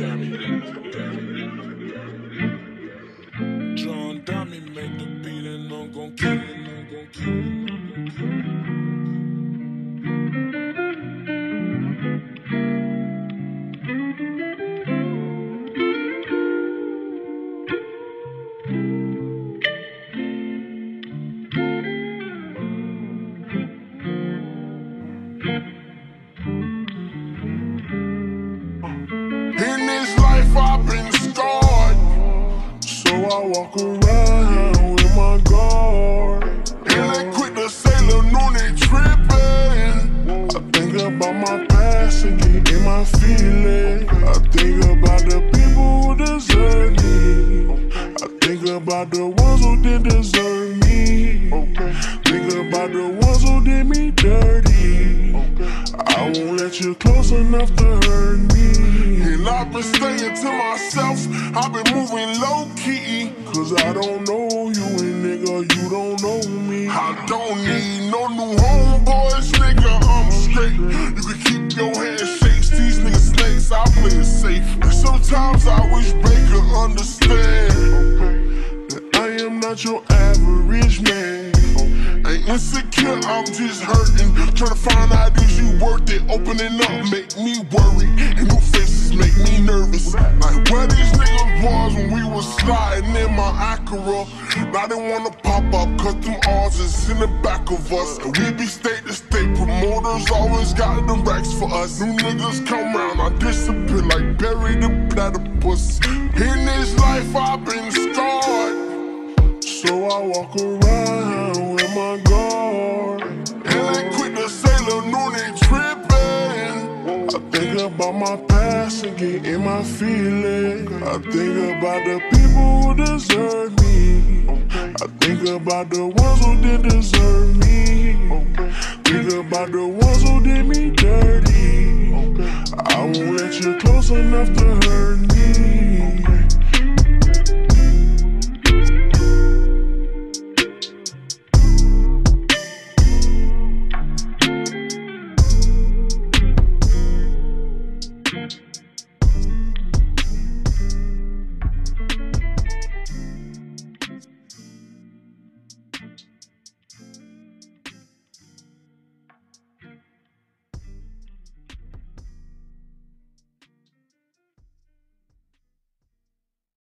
John about my past and get in my feelings. I think about the people who deserve me. I think about the ones who didn't deserve me. Think about the ones who did me dirty. I won't let you close enough to hurt me. And I've been staying to myself. I've been moving low key. Cause I don't know you, and nigga, you don't know me. I don't need no new homeboys, I wish understand that I am not your average man. Ain't insecure, I'm just hurting. Trying to find out is you worth it. Opening up make me worry. And new faces make me nervous. Like where these niggas was when we was sliding in my Acura. They wanna pop up, cause them R's is in the back of us. And we be state always got the racks for us. New niggas come round, I disappear like Perry the Platypus. In this life, I've been scarred. So I walk around with my guard. And quick to say Lil Nooney trippin'. I think about my past and get in my feelings. I think about the people who deserve me. I think about the ones who didn't deserve me. Think about the ones who did me dirty. I won't let you close enough to hurt me.